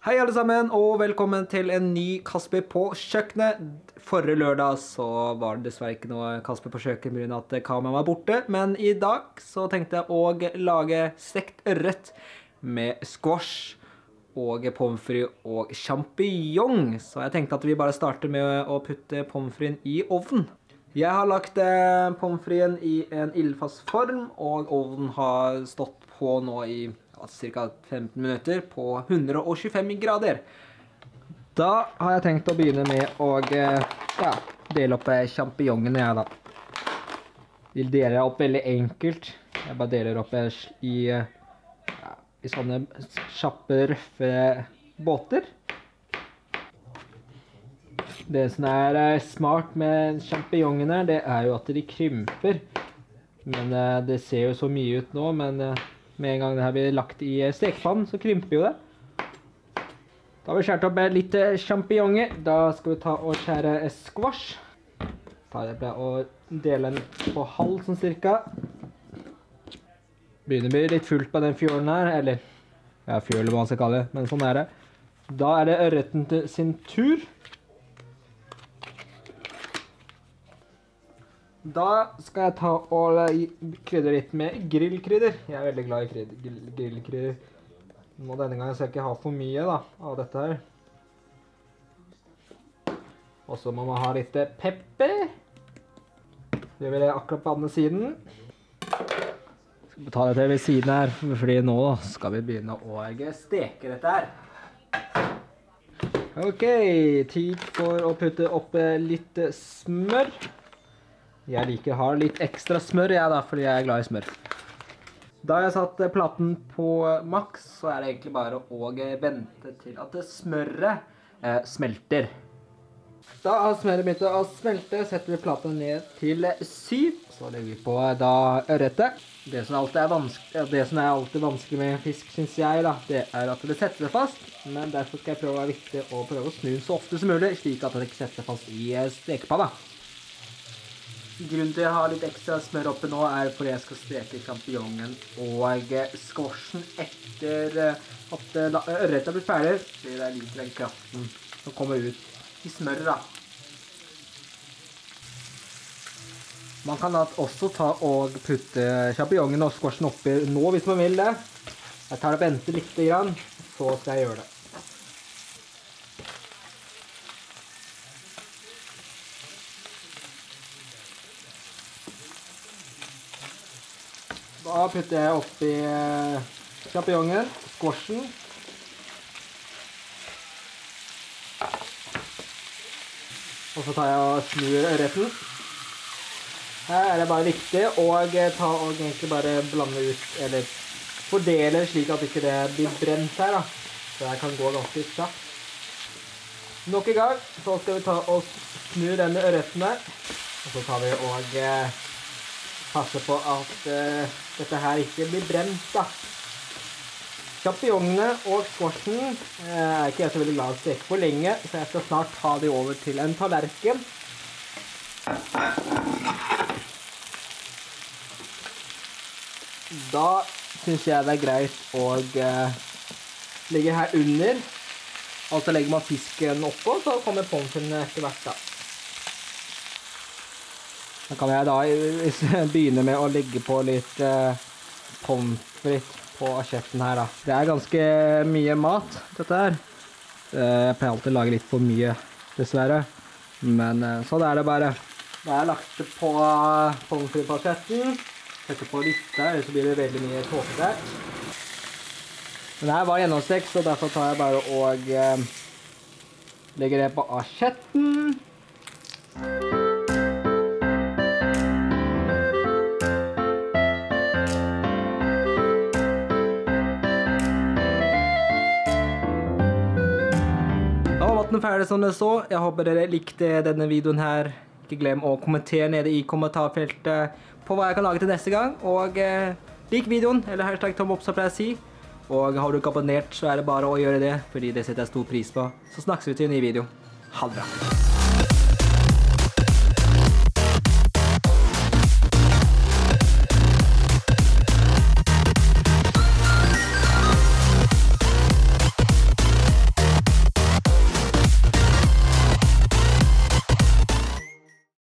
alle sammen, og velkommen til en ny Kasper på kjøkkenet. Forrige lørdag så var det dessverre ikke noe Kasper på kjøkkenet pga. at kameraet var borte, men i dag så tenkte jeg å lage stekt ørret med squash og pommes frites og sjampinjong. Så jeg tenkte at vi bare starter med å putte pommes fritesen i ovnen. Jeg har lagt eh, pommes fritesen i en ildfast form, og ovnen har stått på nå i ja, ca. 15 minutter på 125 grader. Da har jeg tenkt å begynne med å eh, ja, dele opp eh, sjampinjongene, jeg, da. De deler opp veldig enkelt. Jeg bare deler opp eh, i, i sånne kjappe, røffe båter. Det som er eh, smart med sjampinjongene, det er jo at de krymper. Men eh, det ser jo så mye ut nå, men eh, med en gang det her blir lagt i stekepannen, så krymper jo det. Da har vi skjært opp litt sjampinjonger. Da skal vi ta og skjære squash. Ta det og dele den på halv sånn cirka. Begynner å bli litt fullt på den fjorden her, eller ja, fjøl eller hva man skal kalle det, men sånn er det. Da er det ørreten sin tur. Da skal jeg ta og krydre litt med grillkrydder. Jeg er veldig glad i grillkrydder. Nå denne gangen skal jeg ikke ha for mye da, av dette her. Og så må man ha litt pepper. Det gjør vi akkurat på andre siden. Jeg skal ta dette ved siden her, fordi nå skal vi begynne å steke dette her. Ok, tid for å putte opp litt smør. Jeg liker å ha litt ekstra smør, jeg da, fordi jeg er glad i smør. Da jeg satt platen på maks, så er det egentlig bare å vente til at smøret eh, smelter. Da har smøret begynt å smelte, setter vi platen ned til syv. Så legger vi på da ørretet. Det som alltid er vanskelig, det som er alltid vanskelig med fisk, synes jeg, da, det er at det setter seg fast. Men derfor skal jeg prøve å være viktig å prøve å snu den så ofte som mulig, slik at det ikke setter seg fast i stekepanna. Grunnen til jeg har litt ekstra smør oppe nå, er fordi jeg skal steke sjampinjongen og squashen etter eh, at eh, blir har blitt ferdig. Fordi jeg liker den kraften som kommer ut i smøret, da. Man kan da også ta og putte sjampinjongen og squashen oppi nå, hvis man vil det. Jeg tar det og venter litt, så skal jeg gjøre det. Da putter jeg oppi sjampinjongen, champignonen, squashen. Og så tar jeg og snur ørreten. Her er det bare viktig å ta og egentlig bare blande ut, eller fordele slik at ikke det blir brent her da. Så det kan gå ganske kjapt. Nok en gang så skal vi ta og snu denne ørreten der. Og så tar vi og eh, passe på at uh, dette her ikke blir brent, da. Sjampinjongene og squashen uh, er ikke jeg så veldig glad i å steke for lenge, så jeg skal snart ta de over til en tallerken. Da synes jeg det er greit å uh, legge her under, og så legger man fisken oppå, så kommer pommes etter hvert da. Da kan jeg da begynne med å legge på litt eh, pommes frites på asjetten her da. Det er ganske mye mat, dette her. Eh, jeg pleier alltid å lage litt for mye, dessverre. Men eh, sånn er det bare. Da har jeg lagt det på pommes frites på asjetten. Setter på litt der, så blir det veldig mye tåke der. Men her var gjennomstekt, så derfor tar jeg bare og eh, legger det på asjetten. Maten ferdig som det så. Jeg håper dere likte denne videoen her. Ikke glem å kommentere nede i kommentarfeltet på hva jeg kan lage til neste gang. Og eh, lik videoen, eller hashtag tomopp, som pleier å si. Og har du ikke abonnert, så er det bare å gjøre det, fordi det setter jeg stor pris på. Så snakkes vi til en ny video. Ha det bra.